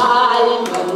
I know.